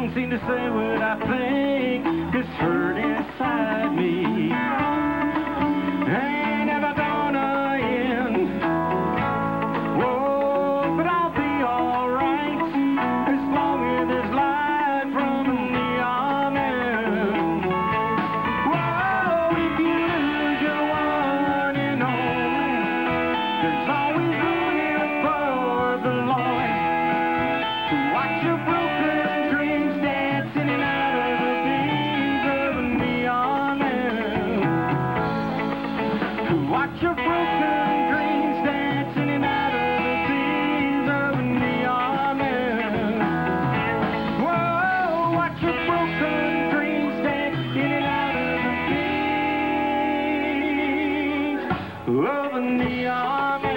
don't seem to say what I think. It's hurting. Watch your broken dreams dancing in out of the scenes of neon moon. Whoa, watch your broken dreams dancing in out of the scenes of neon moon.